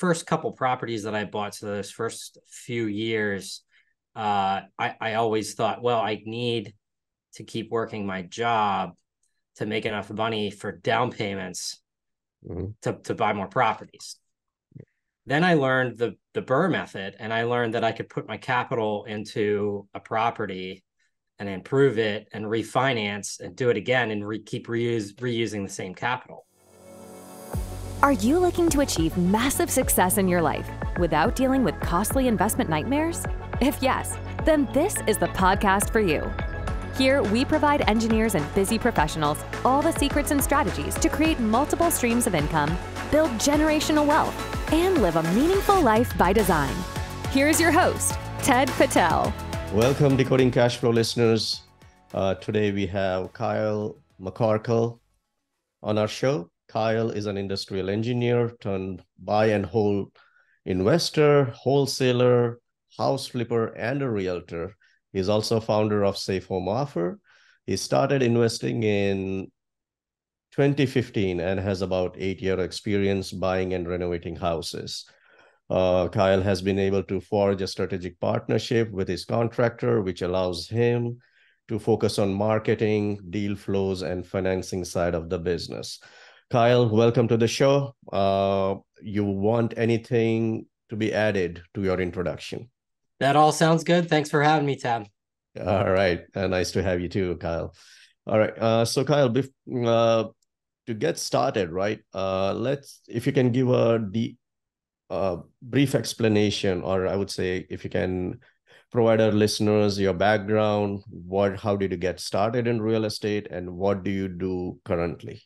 first couple properties that I bought, so those first few years, uh, I, I always thought, well, I need to keep working my job to make enough money for down payments mm-hmm. to, to buy more properties. Then I learned the the BRRRR method, and I learned that I could put my capital into a property and improve it and refinance and do it again and re- keep reuse reusing the same capital. Are you looking to achieve massive success in your life without dealing with costly investment nightmares? If yes, then this is the podcast for you. Here, we provide engineers and busy professionals all the secrets and strategies to create multiple streams of income, build generational wealth, and live a meaningful life by design. Here's your host, Ted Patel. Welcome, Decoding Cash Flow listeners. Uh, today we have Kyle McCorkel on our show. Kyle is an industrial engineer turned buy and hold investor, wholesaler, house flipper, and a realtor. He's also founder of Safe Home Offer. He started investing in 2015 and has about eight year experience buying and renovating houses. Uh, Kyle has been able to forge a strategic partnership with his contractor, which allows him to focus on marketing, deal flows, and financing side of the business. Kyle, welcome to the show. Uh, you want anything to be added to your introduction? That all sounds good. Thanks for having me, Tab. All right. Uh, nice to have you too, Kyle. All right. Uh, so, Kyle, bef- uh, to get started, right? Uh, let's if you can give a de- uh, brief explanation, or I would say if you can provide our listeners your background, what, how did you get started in real estate, and what do you do currently?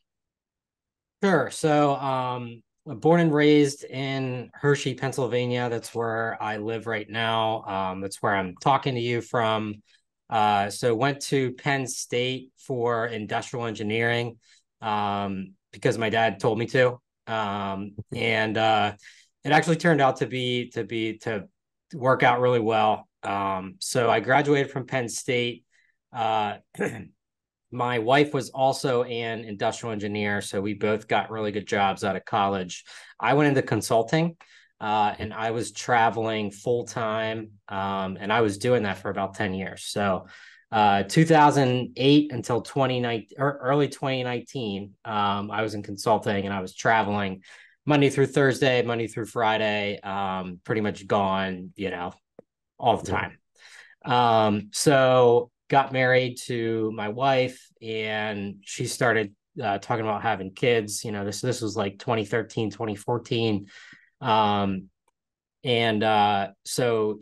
Sure. So, um, born and raised in Hershey, Pennsylvania. That's where I live right now. Um, that's where I'm talking to you from. Uh, so went to Penn State for industrial engineering um, because my dad told me to, um, and uh, it actually turned out to be to be to work out really well. Um, so I graduated from Penn State. Uh, my wife was also an industrial engineer, so we both got really good jobs out of college. I went into consulting. Uh, and I was traveling full time, um, and I was doing that for about ten years. So, uh, 2008 until 2019 or early 2019, um, I was in consulting and I was traveling Monday through Thursday, Monday through Friday, um, pretty much gone, you know, all the time. Um, so got married to my wife and she started uh, talking about having kids, you know, this, this was like 2013, 2014. Um, and uh, so,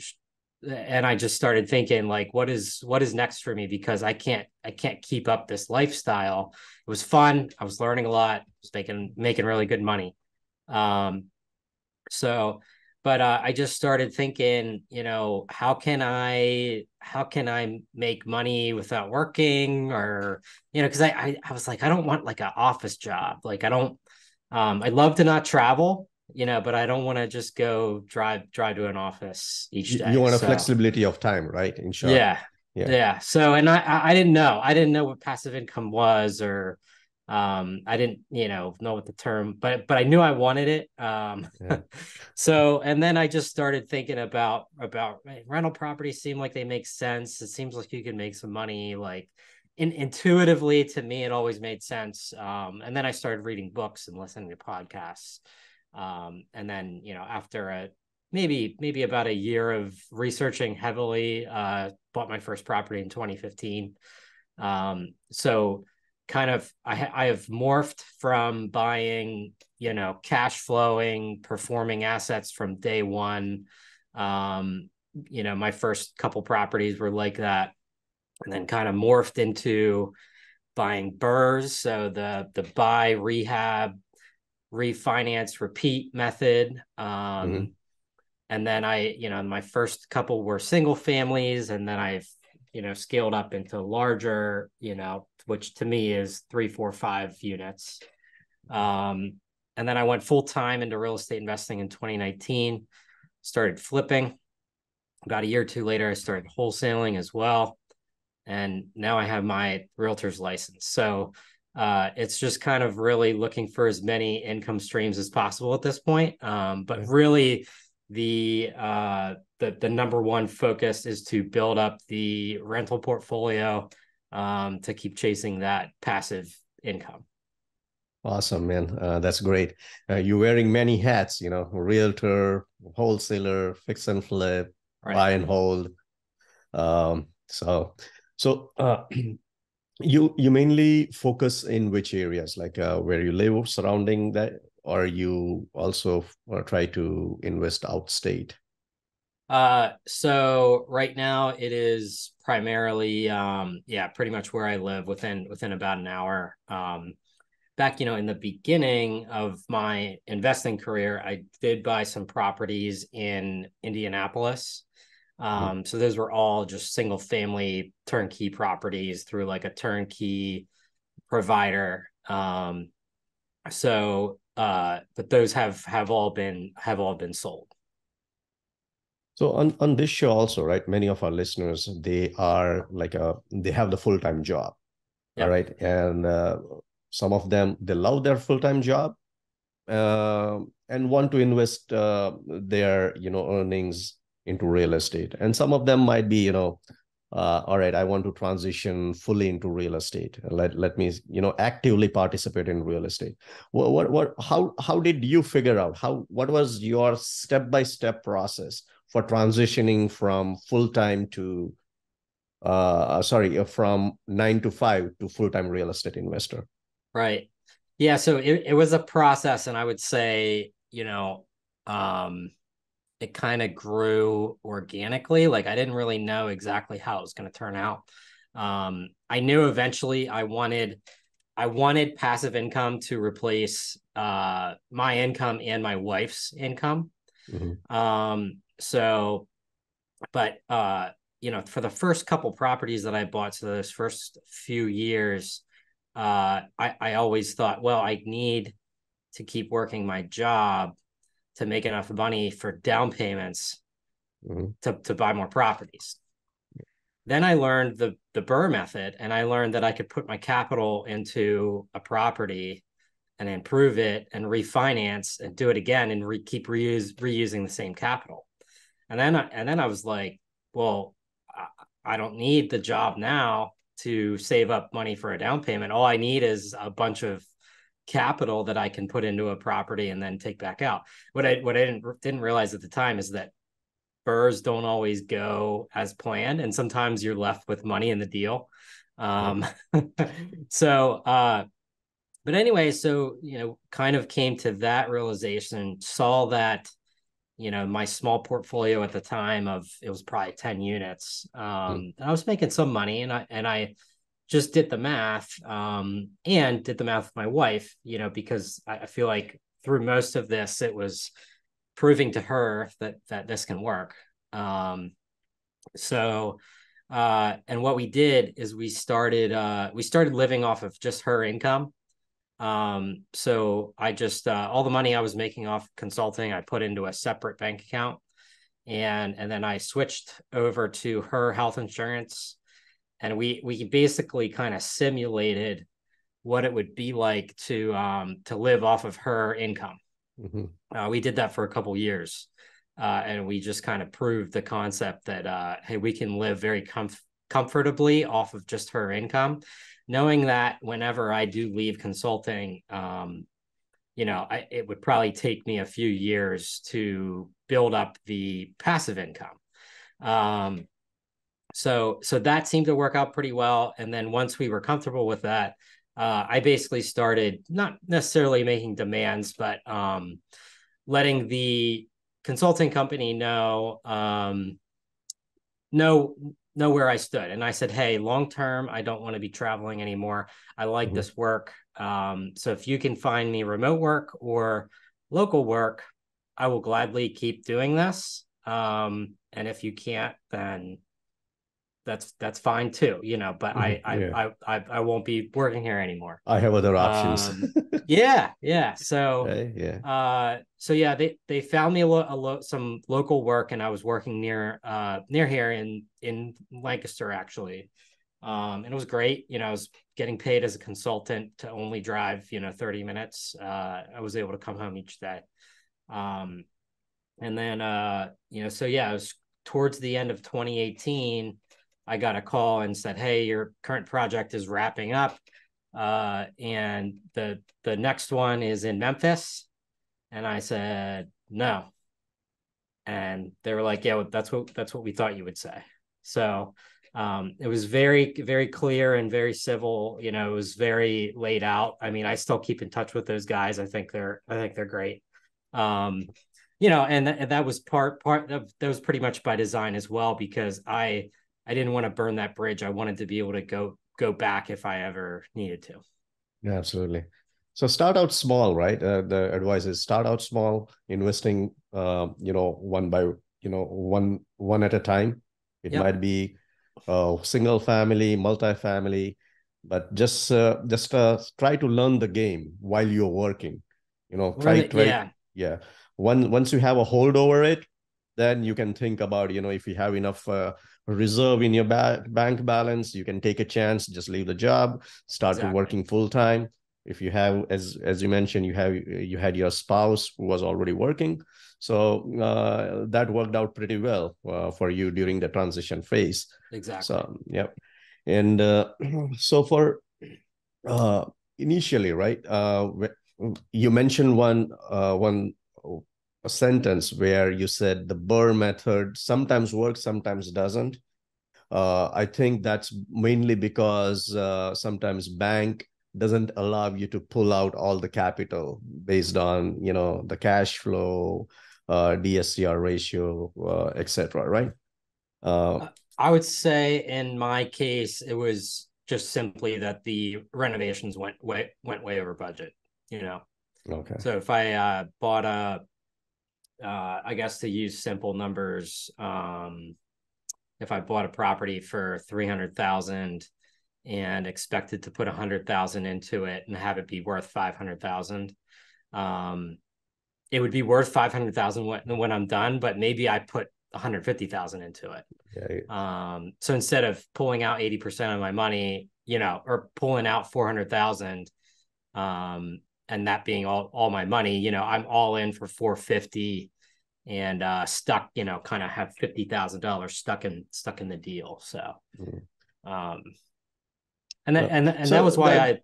and I just started thinking like, what is, what is next for me? Because I can't, I can't keep up this lifestyle. It was fun. I was learning a lot, was making, making really good money um, so, but uh, I just started thinking, you know, how can I how can I make money without working, or you know, because I, I I was like, I don't want like an office job. Like I don't. Um, I'd love to not travel, you know, but I don't want to just go drive drive to an office each day. You want a so, flexibility of time, right? In short. Yeah, yeah. Yeah. So, and I, I didn't know, I didn't know what passive income was or, um i didn't you know know what the term but but i knew i wanted it um yeah. so and then i just started thinking about about rental properties seem like they make sense it seems like you can make some money like in, intuitively to me it always made sense um and then i started reading books and listening to podcasts um and then you know after a maybe maybe about a year of researching heavily uh bought my first property in 2015 um so kind of I, I have morphed from buying you know cash flowing performing assets from day one um you know my first couple properties were like that and then kind of morphed into buying BRRRRs so the the buy rehab refinance repeat method um mm-hmm. and then i you know my first couple were single families and then i've you know scaled up into larger you know which to me is three, four, five units. Um, and then I went full time into real estate investing in 2019, started flipping. About a year or two later, I started wholesaling as well. And now I have my realtor's license. So uh, it's just kind of really looking for as many income streams as possible at this point. Um, but really, the uh, the the number one focus is to build up the rental portfolio um, to keep chasing that passive income. Awesome, man. Uh, that's great. Uh, you're wearing many hats, you know, realtor, wholesaler, fix and flip, right. buy and hold. Um, so, so uh, you you mainly focus in which areas, like uh, where you live, surrounding that, or you also or try to invest outstate? Uh, so right now it is primarily, um, yeah, pretty much where I live within within about an hour. Um, back, you know, in the beginning of my investing career, I did buy some properties in Indianapolis. Hmm. Um, so those were all just single family turnkey properties through like a turnkey provider. Um, so uh, but those have have all been have all been sold. So on, on this show also, right? Many of our listeners, they are like a they have the full-time job. Yep. All right. And uh, some of them they love their full-time job uh, and want to invest uh, their you know earnings into real estate. And some of them might be, you know, uh, all right, I want to transition fully into real estate. Let let me, you know, actively participate in real estate. What what, what how how did you figure out how what was your step by step process for transitioning from full time to uh sorry uh, from nine to five to full time real estate investor? Right. Yeah. So it, it was a process, and I would say, you know, um, it kind of grew organically. Like I didn't really know exactly how it was going to turn out. Um, I knew eventually I wanted I wanted passive income to replace uh, my income and my wife's income. Mm-hmm. Um, so, but uh, you know, for the first couple properties that I bought, so those first few years, uh, I I always thought, well, I need to keep working my job to make enough money for down payments mm-hmm. to, to buy more properties. Then I learned the the BRRRR method, and I learned that I could put my capital into a property and improve it and refinance and do it again and re- keep reuse reusing the same capital. And then I, and then I was like, well, I don't need the job now to save up money for a down payment. All I need is a bunch of capital that I can put into a property and then take back out. What I what I didn't didn't realize at the time is that BRRRRs don't always go as planned, and sometimes you're left with money in the deal. Um, so, uh, but anyway, so you know, kind of came to that realization, saw that you know my small portfolio at the time of it was probably 10 units um mm. and i was making some money and i and i just did the math um, and did the math with my wife, you know, because I, I feel like through most of this, it was proving to her that that this can work. Um, so, uh, and what we did is we started uh, we started living off of just her income. Um, so I just uh, all the money I was making off consulting, I put into a separate bank account, and and then I switched over to her health insurance and we we basically kind of simulated what it would be like to um to live off of her income. Mm-hmm. Uh, we did that for a couple years, uh, and we just kind of proved the concept that uh, hey, we can live very comf- comfortably off of just her income, knowing that whenever I do leave consulting, um, you know, I, it would probably take me a few years to build up the passive income. Um, so so that seemed to work out pretty well. And then once we were comfortable with that, uh, I basically started not necessarily making demands, but um, letting the consulting company know um, know know where I stood. And I said, hey, long term, I don't want to be traveling anymore. I like mm-hmm. this work. Um, so if you can find me remote work or local work, I will gladly keep doing this. Um, and if you can't, then that's that's fine too you know but I, I yeah. I, I i won't be working here anymore i have other options um, yeah yeah so yeah uh so yeah they they found me a, lo-, a lo- some local work and i was working near uh near here in in lancaster actually Um, and it was great. You know, I was getting paid as a consultant to only drive, you know, 30 minutes. Uh, I was able to come home each day. Um, and then, uh, you know, so yeah, it was towards the end of 2018. I got a call and said, "Hey, your current project is wrapping up, uh, and the the next one is in Memphis." And I said, "No." And they were like, "Yeah, that's what that's what we thought you would say." So um, it was very very clear and very civil. You know, it was very laid out. I mean, I still keep in touch with those guys. I think they're I think they're great. Um, you know, and, th- and that was part part of that was pretty much by design as well because I I didn't want to burn that bridge. I wanted to be able to go go back if I ever needed to. Yeah, absolutely. So start out small, right? Uh, the advice is start out small, investing, uh, you know, one by, you know, one one at a time. It yep. might be a single family, multi-family, but just uh, just uh, try to learn the game while you're working. You know, try, try yeah. yeah. One once you have a hold over it, then you can think about, you know, if you have enough uh, reserve in your ba- bank balance you can take a chance just leave the job start exactly. working full time if you have as as you mentioned you have you had your spouse who was already working. So uh, that worked out pretty well uh, for you during the transition phase. Exactly. so yeah and uh, so for uh, initially right uh, you mentioned one uh, one a sentence where you said the BRRRR method sometimes works, sometimes doesn't. Uh, I think that's mainly because uh, sometimes bank doesn't allow you to pull out all the capital based on you know the cash flow, uh, DSCR ratio, uh, etc. Right? Uh, uh, I would say in my case, it was just simply that the renovations went way went way over budget. You know. Okay. So if I uh, bought a uh, I guess to use simple numbers, um, if I bought a property for 300,000 and expected to put a 100,000 into it and have it be worth 500,000, um, it would be worth 500,000 when, when I'm done, but maybe I put 150,000 into it. Um, so instead of pulling out 80% of my money, you know, or pulling out 400,000, um, and that being all, all my money, you know, I'm all in for 450 and uh stuck, you know, kind of have fifty thousand dollars stuck in stuck in the deal. So mm-hmm. um and that and, and so that was why that, I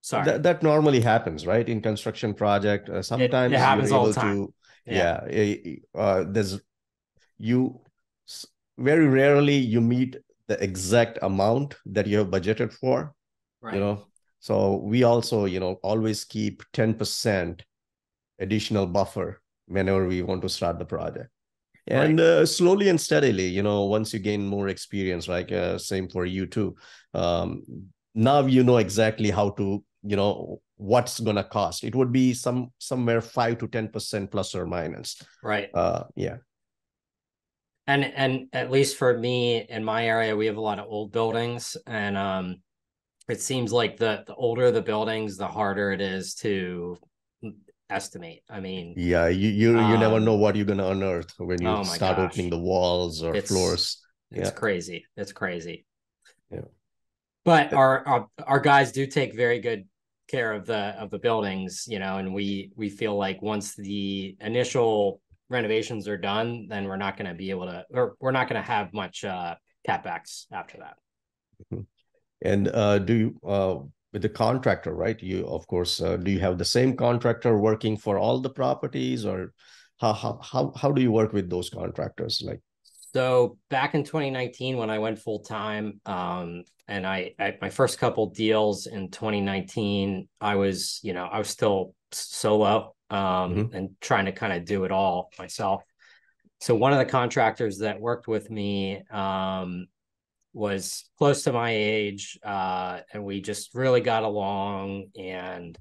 sorry that, that normally happens, right? In construction project. Uh, sometimes it, it happens all the time. To, yeah, yeah uh, there's you very rarely you meet the exact amount that you have budgeted for. Right. You know, so we also, you know, always keep 10% additional buffer whenever we want to start the project. And right. uh, slowly and steadily, you know, once you gain more experience, like uh, same for you too. Um, now you know exactly how to, you know, what's gonna cost. It would be some somewhere five to ten percent plus or minus. Right. Uh, yeah. And and at least for me in my area, we have a lot of old buildings, and um, it seems like the the older the buildings, the harder it is to estimate. I mean, yeah, you you, um, you never um, know what you're gonna unearth when you oh start gosh. opening the walls or it's, floors. It's yeah. crazy. It's crazy. Yeah. But our, our our guys do take very good care of the of the buildings, you know, and we we feel like once the initial renovations are done, then we're not going to be able to, or we're not going to have much uh capex after that. Mm-hmm. And uh, do you, uh, with the contractor, right? You, of course, uh, do you have the same contractor working for all the properties or how, how, how, how do you work with those contractors? Like, so back in 2019, when I went full time, um, and I, I, my first couple deals in 2019, I was, you know, I was still solo um, mm-hmm. and trying to kind of do it all myself. So one of the contractors that worked with me, um, was close to my age uh, and we just really got along. And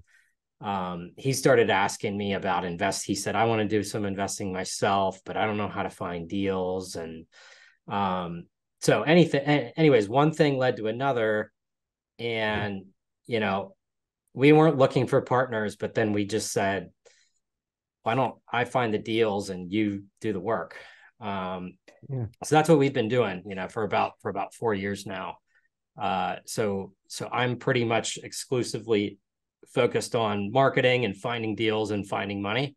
um, he started asking me about invest he said i want to do some investing myself but i don't know how to find deals. And um, so anything anyways one thing led to another. And you know we weren't looking for partners but then we just said why don't i find the deals and you do the work um, yeah. So that's what we've been doing, you know, for about for about four years now. Uh, so so I'm pretty much exclusively focused on marketing and finding deals and finding money.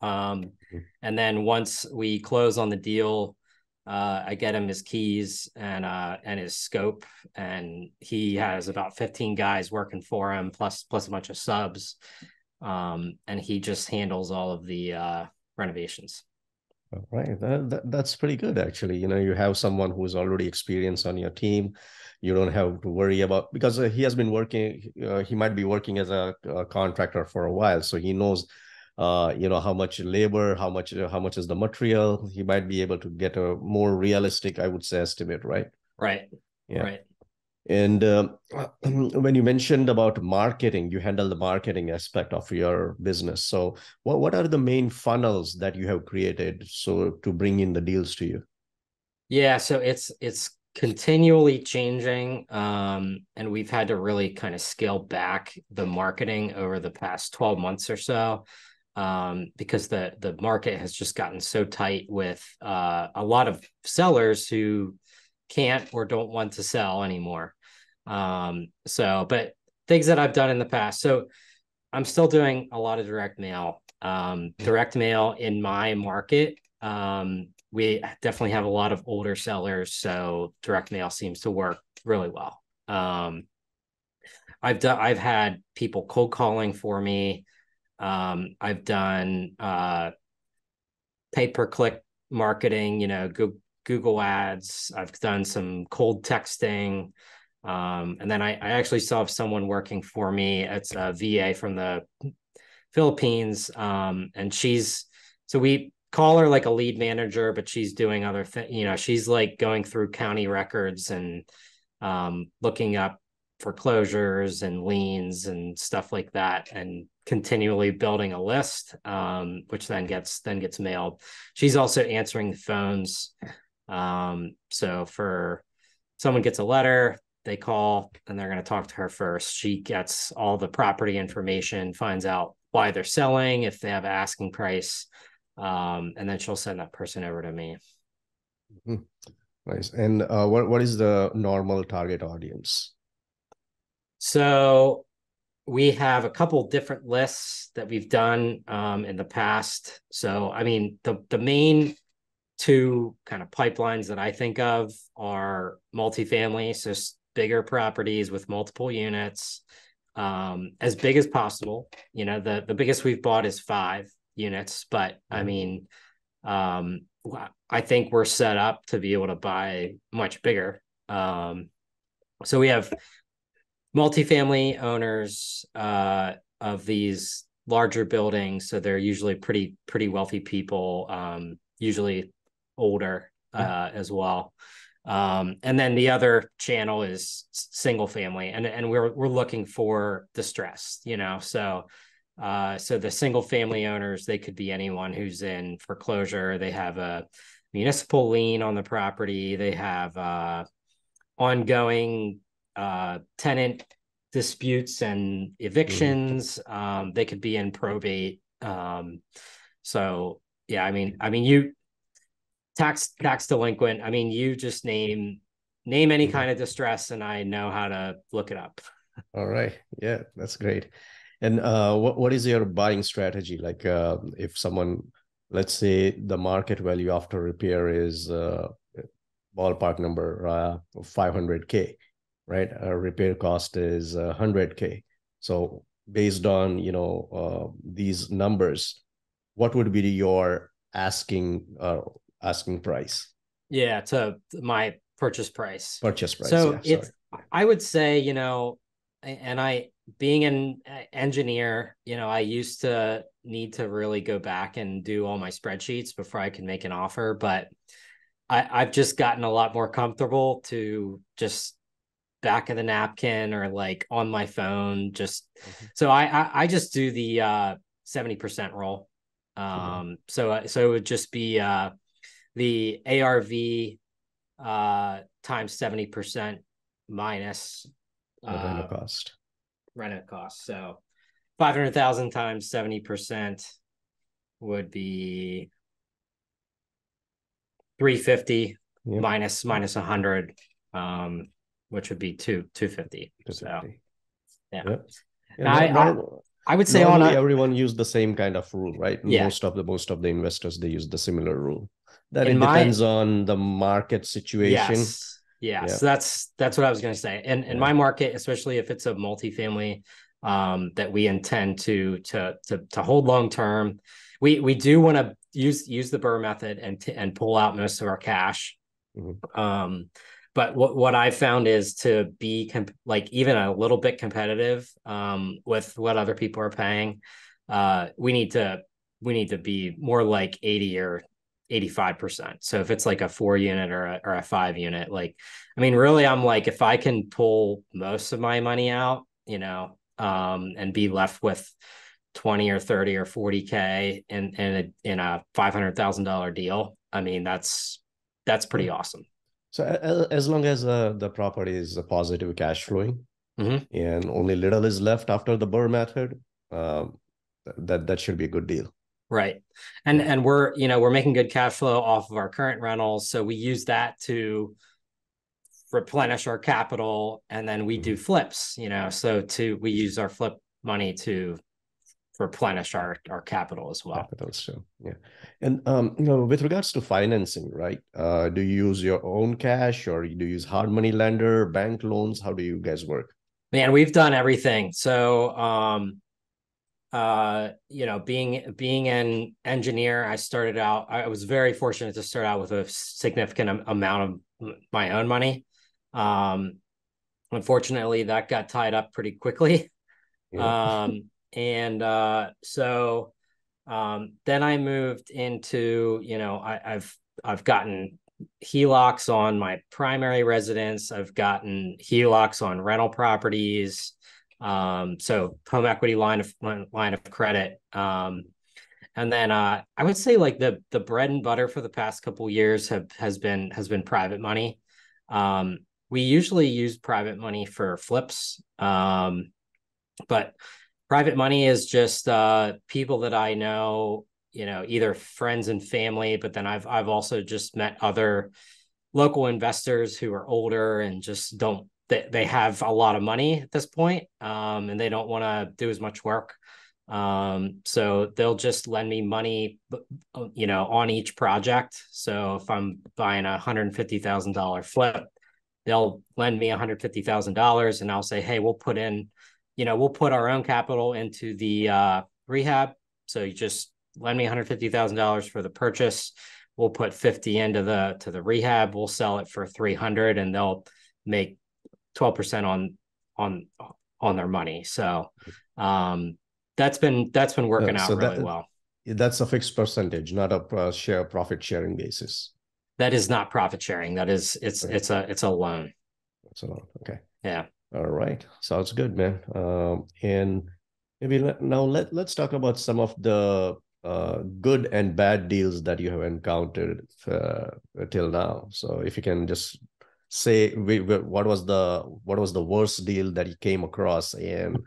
Um, mm-hmm. and then once we close on the deal, uh, I get him his keys and uh, and his scope, and he has about 15 guys working for him, plus plus a bunch of subs, um, and he just handles all of the uh, renovations. All right, that, that, that's pretty good actually. You know, you have someone who's already experienced on your team. You don't have to worry about because uh, he has been working. Uh, he might be working as a, a, contractor for a while, so he knows, uh, you know, how much labor, how much, how much is the material. He might be able to get a more realistic, I would say, estimate, right? Right. Yeah. Right. And uh, when you mentioned about marketing, you handle the marketing aspect of your business. So, what what are the main funnels that you have created so to bring in the deals to you? Yeah, so it's it's continually changing, um, and we've had to really kind of scale back the marketing over the past twelve months or so. Um, because the the market has just gotten so tight with uh, a lot of sellers who can't or don't want to sell anymore. Um, so, but things that I've done in the past. So I'm still doing a lot of direct mail. Um, direct mail in my market. Um, we definitely have a lot of older sellers, so direct mail seems to work really well. Um, I've done I've had people cold calling for me. Um, I've done uh, pay per click marketing, you know, Google, Google Ads. I've done some cold texting. Um, and then I, I actually saw someone working for me. It's a VA from the Philippines. Um, and she's, so we call her like a lead manager, but she's doing other things. You know, she's like going through county records and um, looking up foreclosures and liens and stuff like that and continually building a list um, which then gets then gets mailed she's also answering the phones um, so for someone gets a letter, they call and they're going to talk to her first. She gets all the property information, finds out why they're selling, if they have asking price, um, and then she'll send that person over to me. Mm-hmm. Nice. And uh, what what is the normal target audience? So we have a couple different lists that we've done um, in the past. So I mean, the the main two kind of pipelines that I think of are multifamily, so bigger properties with multiple units, um, as big as possible. You know, the the biggest we've bought is five units, but I mm-hmm. mean, um, I think we're set up to be able to buy much bigger. Um, so we have multifamily owners uh, of these larger buildings, so they're usually pretty pretty wealthy people. Um, usually older uh, as well. Um, and then the other channel is single family, and and we're we're looking for distress, you know. So, uh, so the single family owners, they could be anyone who's in foreclosure. They have a municipal lien on the property. They have uh, ongoing uh, tenant disputes and evictions. Mm-hmm. Um, they could be in probate. Um, so yeah, I mean, I mean, you tax tax delinquent. I mean, you just name name any mm-hmm. kind of distress, and I know how to look it up. All right, yeah, that's great. And uh, what what is your buying strategy? Like, uh, if someone, let's say, the market value after repair is uh, ballpark number uh, 500k, right? A repair cost is 100k. Uh, so based on you know uh, these numbers, what would be your asking uh, asking price. Yeah, to my purchase price. Purchase price. So yeah, it's I would say, you know, and I being an engineer, you know, I used to need to really go back and do all my spreadsheets before I can make an offer, but I, I've just gotten a lot more comfortable to just back of the napkin or like on my phone. Just mm-hmm. so I, I, I just do the uh seventy percent roll. Um, mm-hmm. so uh, so it would just be uh the ARV uh, times 70% minus uh, rental cost. Rental cost. So 500,000 times 70% would be 350 yep. minus minus 100. Um, which would be two two fifty. So yeah. Yep. I, I, I would say on a, everyone use the same kind of rule, right? Yeah. Most of the most of the investors they use the similar rule. That In it my- depends on the market situation. Yes. Yeah. Yeah. So that's that's what I was going to say. And in Yeah. my market, especially if it's a multifamily um, that we intend to to to to hold long term, we we do want to use use the BRRRR method and t- and pull out most of our cash. Mhm. Um, but what what I found is to be comp- like even a little bit competitive um, with what other people are paying. Uh, we need to we need to be more like eighty or 85%. So if it's like a four unit or a, or a five unit, like, I mean, really, I'm like, if I can pull most of my money out, you know, um, and be left with 20 or 30 or 40K in, in a, in a $500,000 deal, I mean, that's, that's pretty awesome. So as long as uh, the property is a positive cash flowing Mhm. and only little is left after the BRRRR method, um, th- that that should be a good deal. Right. And and we're, you know, we're making good cash flow off of our current rentals. So we use that to replenish our capital and then we do flips, you know. So to we use our flip money to replenish our our capital as well. Capital, so yeah. And um, you know, with regards to financing, right? Uh, do you use your own cash or do you use hard money lender, bank loans? How do you guys work? Man, we've done everything. So um uh you know being being an engineer i started out i was very fortunate to start out with a significant amount of my own money. Um unfortunately that got tied up pretty quickly. Yeah. um and uh so um then i moved into you know I, i've i've gotten helocs on my primary residence. I've gotten helocs on rental properties um so home equity line of line of credit. Um and then uh i would say like the the bread and butter for the past couple years have has been has been private money. Um we usually use private money for flips. Um but private money is just uh people that i know you know either friends and family but then i've i've also just met other local investors who are older and just don't they, they have a lot of money at this point um and they don't want to do as much work um so they'll just lend me money you know on each project so if i'm buying a hundred fifty thousand dollar flip they'll lend me $150,000 and I'll say, hey, we'll put in, you know, we'll put our own capital into the uh, rehab. So you just lend me $150,000 for the purchase. We'll put 50 into the to the rehab. We'll sell it for 300 and they'll make 12% on on on their money. So um that's been that's been working Yeah, out so really well. That's a fixed percentage, not a uh, share profit sharing basis. That is not profit sharing. That is it's Okay. it's a it's a loan. It's a loan. Okay. Yeah. All right. Sounds good, man. Um, and maybe let, now let let's talk about some of the uh, good and bad deals that you have encountered uh, till now. So if you can just say we, we- what was the what was the worst deal that you came across, and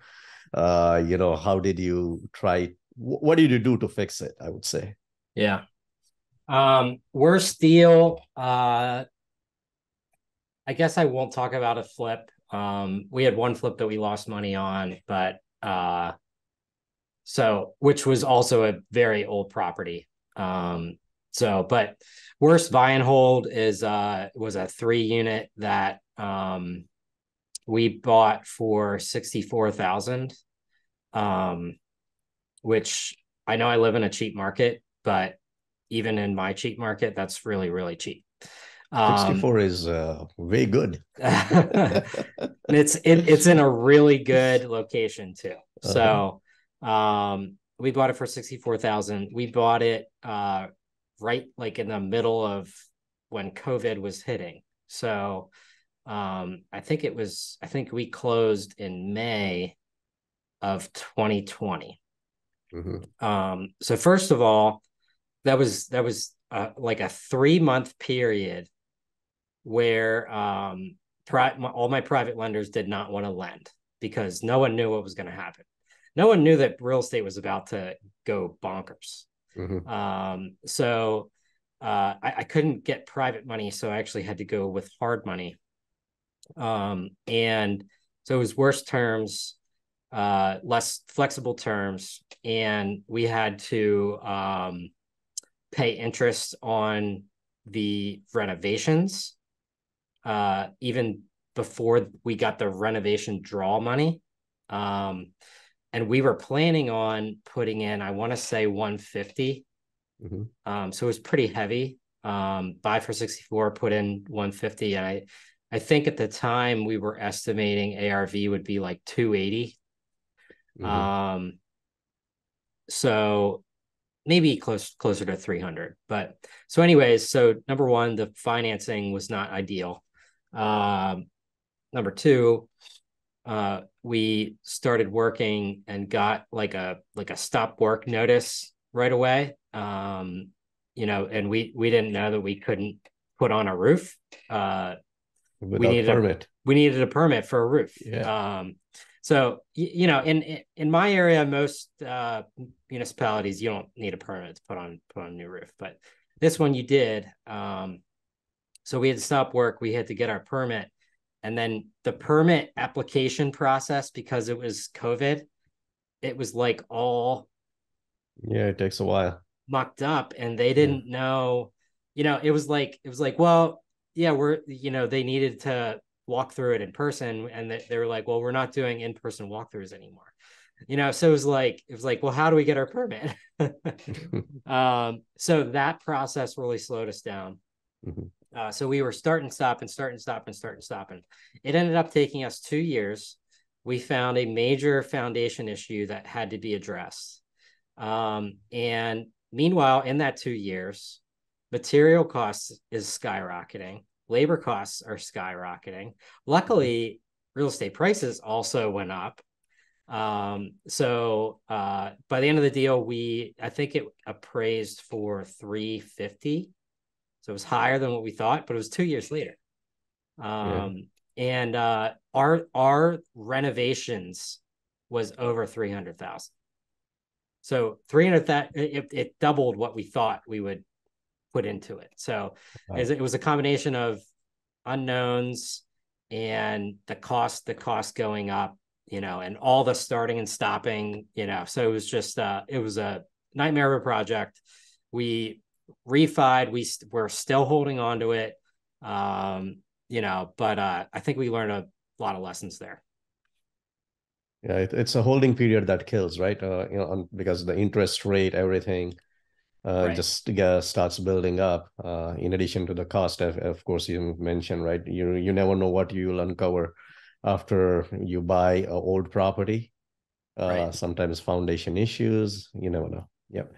uh, you know how did you try? What did you do to fix it? I would say. Yeah. Um, worst deal. Uh, I guess I won't talk about a flip. Um, we had one flip that we lost money on, but uh, so which was also a very old property. Um, so but worst buy and hold is uh was a three unit that um we bought for sixty four thousand. Um, which I know I live in a cheap market, but even in my cheap market, that's really, really cheap. Um, 64 is uh, way good. and it's it, it's in a really good location too. So um we bought it for 64,000. We bought it uh right like in the middle of when COVID was hitting. So um I think it was I think we closed in May of 2020. Mhm. Um, so first of all, that was that was uh, like a three month period where um, pri- my, all my private lenders did not want to lend because no one knew what was going to happen. No one knew that real estate was about to go bonkers. Mhm. Um, so uh, I, I couldn't get private money, so I actually had to go with hard money. Um, and so it was worse terms, uh, less flexible terms, and we had to um, pay interest on the renovations, uh, even before we got the renovation draw money. Um, and we were planning on putting in, I want to say 150. Mm-hmm. Um, so it was pretty heavy. Um, buy for 64, put in 150. And I, I think at the time we were estimating ARV would be like 280. Mm-hmm. Um, so maybe close closer to 300. But so, anyways, so number one, the financing was not ideal. Um, number two, uh, we started working and got like a like a stop work notice right away. Um, you know, and we we didn't know that we couldn't put on a roof. Uh, Without we needed permit. A, we needed a permit for a roof. Yeah. Um, so you know, in in my area, most uh, municipalities you don't need a permit to put on put on a new roof, but this one you did. Um, so we had to stop work. We had to get our permit, and then the permit application process because it was COVID, it was like all yeah, it takes a while mucked up, and they didn't yeah. know. You know, it was like it was like well, yeah, we're you know they needed to walk through it in person, and they, they were like, well, we're not doing in person walkthroughs anymore. You know, so it was like it was like, well, how do we get our permit? um, so that process really slowed us down. Mm-hmm. Uh, so we were starting, stopping, starting, stopping, starting, stopping. It ended up taking us two years. We found a major foundation issue that had to be addressed. Um, and meanwhile, in that two years, material costs is skyrocketing, labor costs are skyrocketing. Luckily, real estate prices also went up. Um, so uh, by the end of the deal, we I think it appraised for 350 so it was higher than what we thought, but it was two years later. Um, yeah. and uh, our our renovations was over three hundred thousand. So three hundred that it, it doubled what we thought we would put into it. So wow. it was a combination of unknowns and the cost the cost going up you know and all the starting and stopping you know so it was just uh it was a nightmare of a project we refied. We st- we're still holding on to it. Um, you know, but uh, I think we learned a lot of lessons there. Yeah, it, it's a holding period that kills, right? Uh, you know, on, because the interest rate, everything, uh, right. just uh, starts building up. Uh, in addition to the cost, of, of course, you mentioned, right? You you never know what you will uncover after you buy an old property. Uh, right. Sometimes foundation issues. You never know. Yep.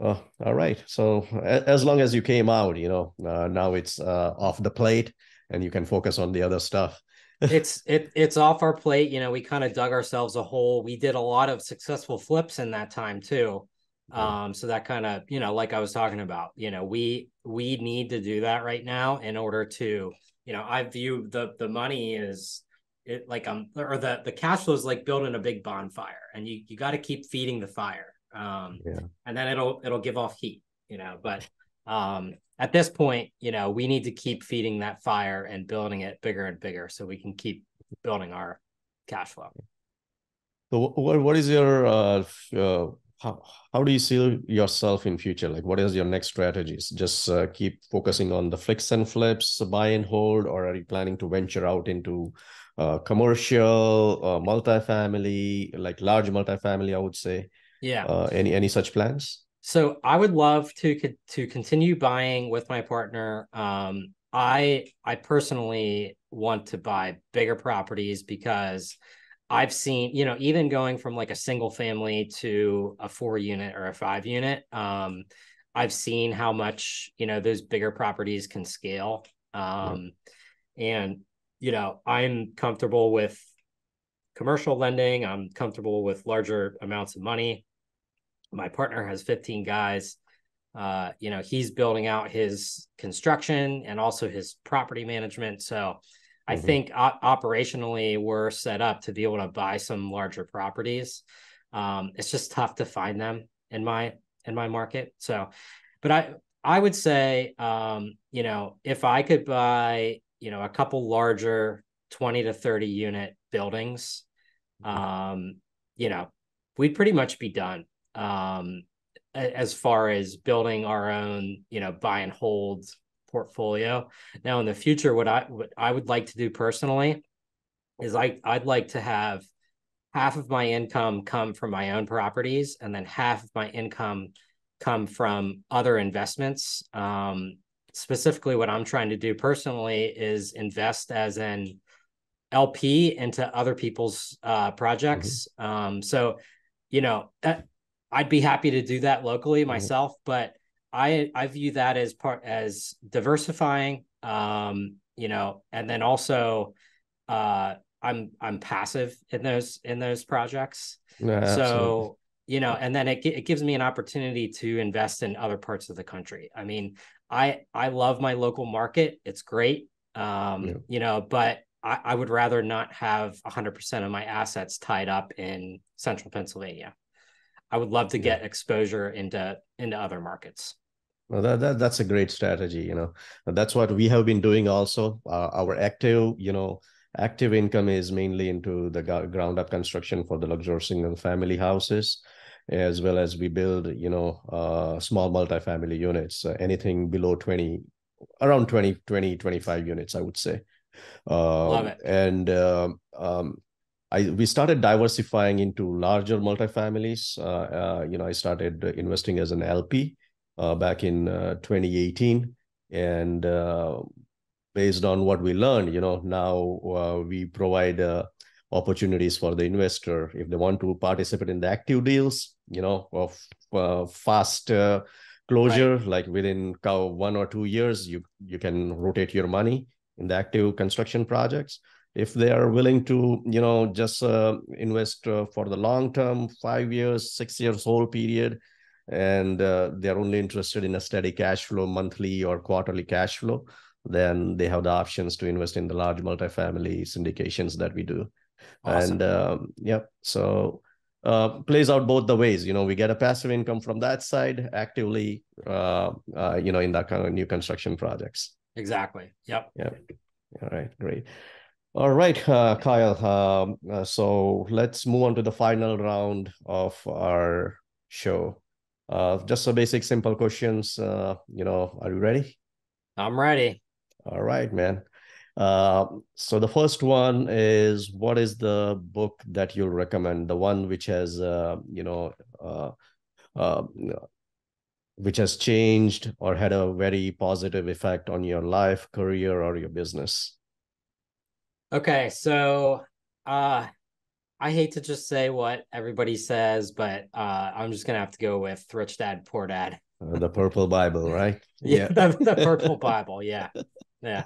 Oh, all right. So as long as you came out, you know, uh, now it's uh, off the plate, and you can focus on the other stuff. it's it it's off our plate. You know, we kind of dug ourselves a hole. We did a lot of successful flips in that time too. Um, so that kind of you know, like I was talking about, you know, we we need to do that right now in order to, you know, I view the the money is it like um or the the cash flow is like building a big bonfire, and you you got to keep feeding the fire um, yeah. and then it'll it'll give off heat, you know. But um, at this point, you know, we need to keep feeding that fire and building it bigger and bigger, so we can keep building our cash flow. So, what what is your uh, uh how how do you see yourself in future? Like, what is your next strategies? Just uh, keep focusing on the flicks and flips, buy and hold, or are you planning to venture out into uh, commercial, uh, multifamily, like large multifamily? I would say. Yeah. Uh, any any such plans? So I would love to to continue buying with my partner. Um, I I personally want to buy bigger properties because I've seen, you know, even going from like a single family to a four unit or a five unit, um, I've seen how much, you know, those bigger properties can scale. Um, and, you know, I'm comfortable with commercial lending. I'm comfortable with larger amounts of money my partner has 15 guys. Uh, you know, he's building out his construction and also his property management. So mm-hmm. I think o- operationally we're set up to be able to buy some larger properties. Um, it's just tough to find them in my in my market. So, but I I would say, um, you know, if I could buy, you know, a couple larger 20 to 30 unit buildings, um, you know, we'd pretty much be done. Um, as far as building our own, you know, buy and hold portfolio. Now in the future, what I what I would like to do personally is I I'd like to have half of my income come from my own properties and then half of my income come from other investments. Um, specifically, what I'm trying to do personally is invest as an LP into other people's uh, projects. Mm-hmm. Um, so, you know, that, I'd be happy to do that locally mm-hmm. myself, but I I view that as part as diversifying. Um, you know, and then also uh I'm I'm passive in those in those projects. Yeah, so absolutely. you know, and then it it gives me an opportunity to invest in other parts of the country. I mean, I I love my local market. It's great. Um, yeah. you know, but I, I would rather not have 100% of my assets tied up in central Pennsylvania. I would love to get yeah. exposure into into other markets. Well, that, that that's a great strategy. You know, that's what we have been doing. Also, uh, our active, you know, active income is mainly into the ground up construction for the luxury single family houses as well as we build you know uh, small multifamily units uh, anything below 20 around 20 20 25 units i would say uh, Love it. and um, um, I, we started diversifying into larger multifamilies. Uh, uh, you know, I started investing as an LP uh, back in 2018, and based on what we learned, you know, now uh, we provide uh, opportunities for the investor if they want to participate in the active deals, you know, of uh, fast uh, closure, right. like within one or two years, you you can rotate your money in the active construction projects. If they are willing to, you know, just uh, invest uh, for the long term, five years, six years whole period, and they're only interested in a steady cash flow, monthly or quarterly cash flow, then they have the options to invest in the large multifamily syndications that we do. Awesome. And um, yeah, so uh, plays out both the ways. You know, we get a passive income from that side actively, uh, uh, you know, in that kind of new construction projects. Exactly. Yep. Yeah. All right. Great. All right, uh, Kyle. Um, uh, so let's move on to the final round of our show. Uh, just some basic, simple questions. Uh, you know, are you ready? I'm ready. All right, man. Uh, so the first one is what is the book that you'll recommend? The one which has, uh, you know, uh, uh, which has changed or had a very positive effect on your life, career, or your business. Okay, so uh, I hate to just say what everybody says, but uh, I'm just gonna have to go with Rich Dad Poor Dad. Uh, the Purple Bible, right? yeah, the, the Purple Bible. Yeah. Yeah.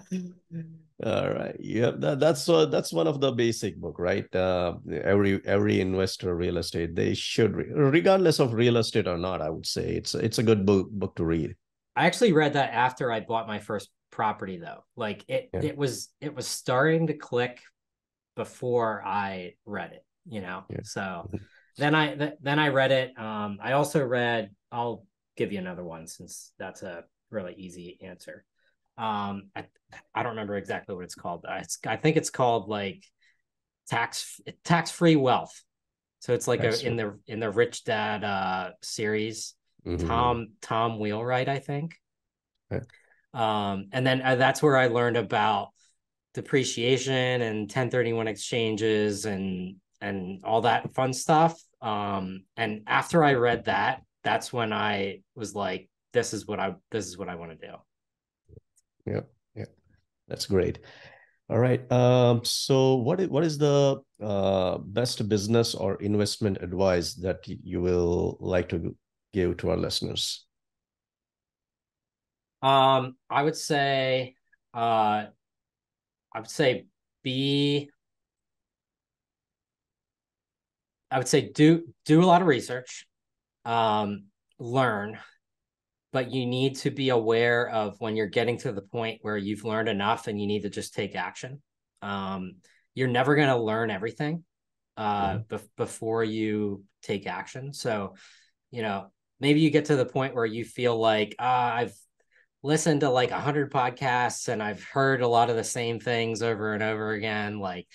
All right. Yeah, that, that's uh, that's one of the basic book, right? Uh, every every investor real estate they should, regardless of real estate or not. I would say it's it's a good book book to read. I actually read that after I bought my first property, though. Like it yeah. it was it was starting to click before I read it. You know, yeah. so mm-hmm. then I th- then I read it. Um, I also read. I'll give you another one since that's a really easy answer um I, I don't remember exactly what it's called it's, i think it's called like tax tax free wealth so it's like a, in the in the rich dad uh series mm-hmm. tom tom wheelwright i think okay. Um and then uh, that's where i learned about depreciation and 1031 exchanges and and all that fun stuff. Um and after i read that that's when i was like this is what i this is what i want to do. Yeah yeah that's great. All right um so what is what is the uh best business or investment advice that you will like to give to our listeners um i would say uh i would say be i would say do do a lot of research um learn but you need to be aware of when you're getting to the point where you've learned enough and you need to just take action. Um, you're never going to learn everything uh, mm-hmm. be- before you take action. So, you know, maybe you get to the point where you feel like ah, I've listened to like a hundred podcasts and I've heard a lot of the same things over and over again. Like,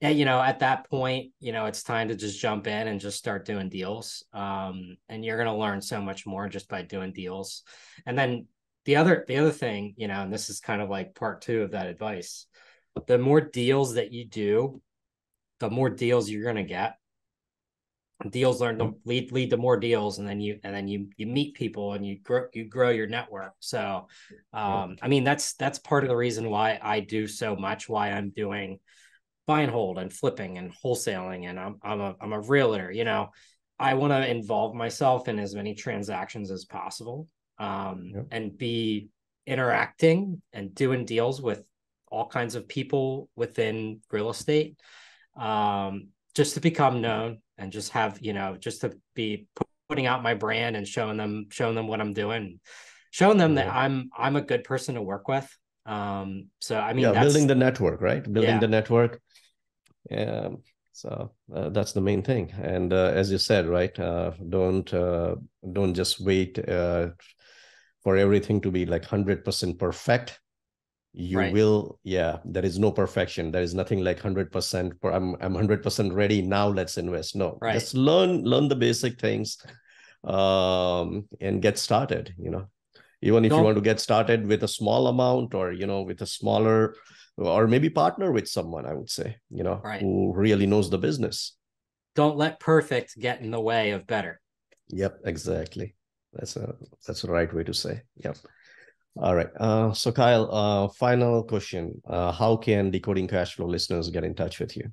you know, at that point, you know, it's time to just jump in and just start doing deals. Um, and you're going to learn so much more just by doing deals. And then the other, the other thing, you know, and this is kind of like part two of that advice, the more deals that you do, the more deals you're going to get deals learn to lead lead to more deals and then you and then you you meet people and you grow you grow your network. So um i mean that's that's part of the reason why i do so much why i'm doing buy and hold and flipping and wholesaling and i'm i'm a i'm a realtor you know. I want to involve myself in as many transactions as possible um yep. and be interacting and doing deals with all kinds of people within real estate um just to become known and just have you know just to be putting out my brand and showing them showing them what i'm doing showing them yeah. that i'm i'm a good person to work with. Um so i mean yeah building the network right? Building yeah. the network. Yeah so uh, that's the main thing. And uh, as you said right uh, don't uh, don't just wait uh, for everything to be like 100% perfect you right. will yeah there is no perfection. There is nothing like 100% for i'm i'm 100% ready. Now let's invest. No right. just learn learn the basic things um and get started you know. Even if Don't, you want to get started with a small amount or you know with a smaller or maybe partner with someone i would say you know right. who really knows the business. Don't let perfect get in the way of better. Yep exactly. That's a that's the right way to say yep all right. Uh, so, Kyle, uh, final question. Uh, how can Decoding Cash Flow listeners get in touch with you?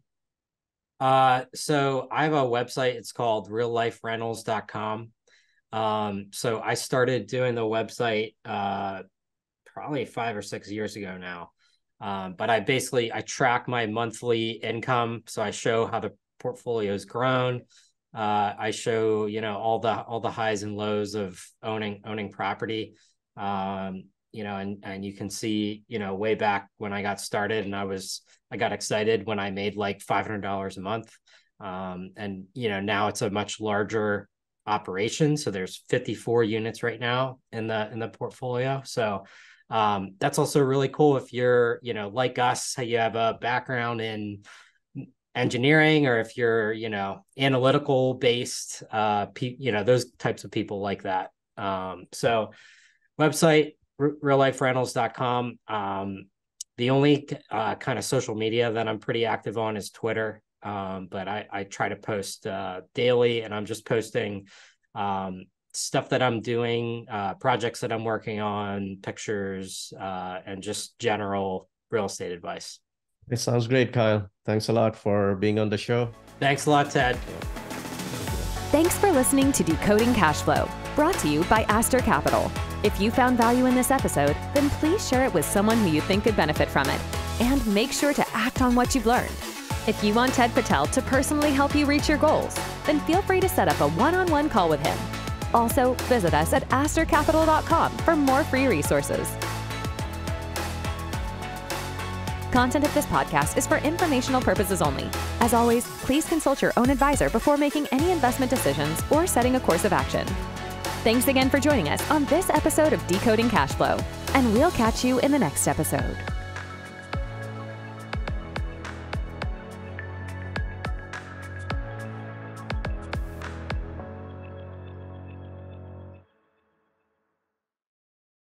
Uh, so, I have a website. It's called realliferentals.com. Um, so, I started doing the website uh, probably five or six years ago now. Um, but I basically I track my monthly income, so I show how the portfolio has grown. Uh, I show you know all the all the highs and lows of owning owning property. Um, you know, and and you can see, you know, way back when I got started, and I was I got excited when I made like five hundred dollars a month, um, and you know now it's a much larger operation. So there's 54 units right now in the in the portfolio. So um, that's also really cool if you're you know like us, you have a background in engineering or if you're you know analytical based uh pe- you know those types of people like that um so website realliferentals.com. Um, the only uh, kind of social media that I'm pretty active on is Twitter. Um, but I, I try to post uh, daily and I'm just posting um, stuff that I'm doing, uh, projects that I'm working on, pictures, uh, and just general real estate advice. It sounds great, Kyle. Thanks a lot for being on the show. Thanks a lot, Ted. Thanks for listening to Decoding Cash Flow, brought to you by Aster Capital. If you found value in this episode, then please share it with someone who you think could benefit from it. And make sure to act on what you've learned. If you want Ted Patel to personally help you reach your goals, then feel free to set up a one on one call with him. Also, visit us at astercapital.com for more free resources. Content of this podcast is for informational purposes only. As always, please consult your own advisor before making any investment decisions or setting a course of action. Thanks again for joining us on this episode of Decoding Cash Flow, and we'll catch you in the next episode.